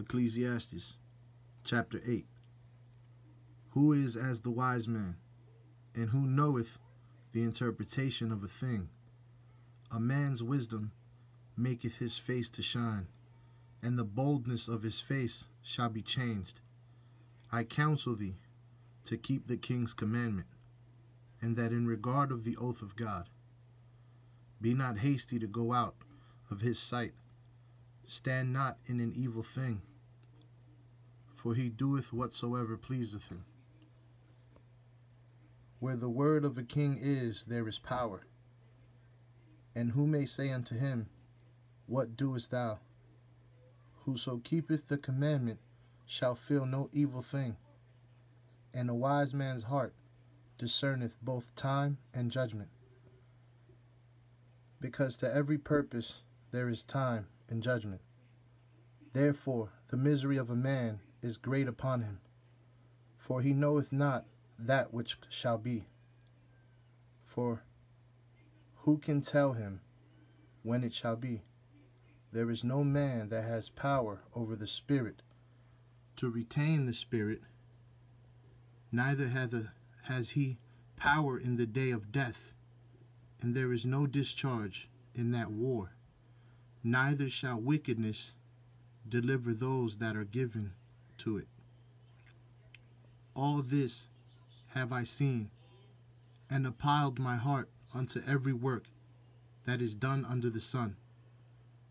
Ecclesiastes chapter 8 Who is as the wise man, and who knoweth the interpretation of a thing? A man's wisdom maketh his face to shine, and the boldness of his face shall be changed. I counsel thee to keep the king's commandment, and that in regard of the oath of God. Be not hasty to go out of his sight, stand not in an evil thing, for he doeth whatsoever pleaseth him. Where the word of a king is, there is power. And who may say unto him, What doest thou? Whoso keepeth the commandment shall feel no evil thing. And a wise man's heart discerneth both time and judgment. Because to every purpose there is time and judgment. Therefore the misery of a man is great upon him, for he knoweth not that which shall be. For who can tell him when it shall be? There is no man that has power over the Spirit to retain the Spirit, neither hath has he power in the day of death, and there is no discharge in that war. Neither shall wickedness deliver those that are given to it. All this have I seen, and appiled my heart unto every work that is done under the sun.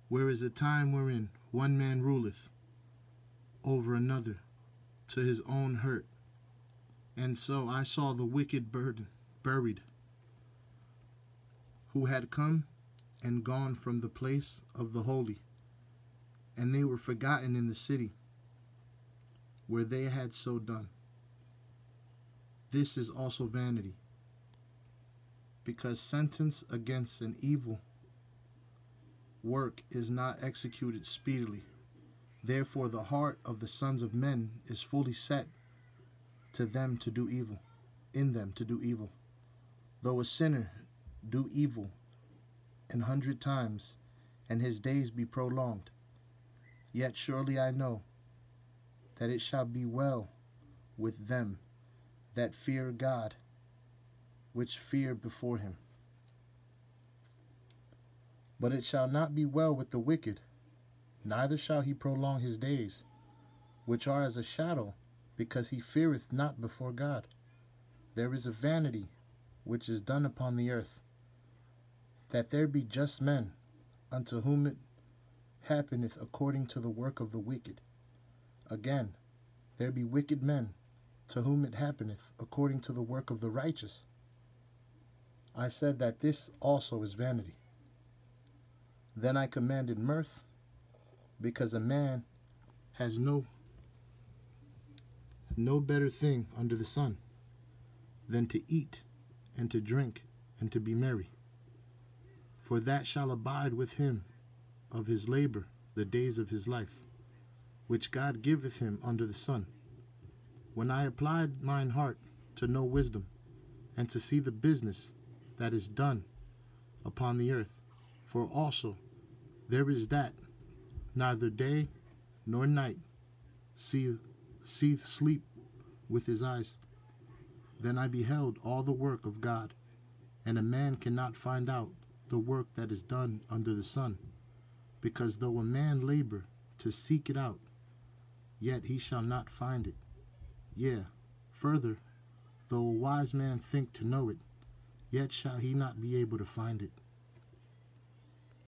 Where is a time wherein one man ruleth over another to his own hurt. And so I saw the wicked burden buried, who had come and gone from the place of the holy, and they were forgotten in the city where they had so done. This is also vanity, because sentence against an evil work is not executed speedily. Therefore, the heart of the sons of men is fully set to them to do evil, in them to do evil. Though a sinner do evil an hundred times, and his days be prolonged, yet surely I know that it shall be well with them that fear God, which fear before him. But it shall not be well with the wicked, neither shall he prolong his days, which are as a shadow, because he feareth not before God. There is a vanity which is done upon the earth, that there be just men, unto whom it happeneth according to the work of the wicked. Again, there be wicked men, to whom it happeneth according to the work of the righteous. I said that this also is vanity. Then I commanded mirth, because a man has no no better thing under the sun than to eat and to drink and to be merry. For that shall abide with him of his labor the days of his life, which God giveth him under the sun. When I applied mine heart to know wisdom, and to see the business that is done upon the earth, for also there is that neither day nor night seeth, seeth sleep with his eyes. Then I beheld all the work of God, and a man cannot find out the work that is done under the sun, because though a man labor to seek it out, yet he shall not find it. Yea, further, though a wise man think to know it, yet shall he not be able to find it.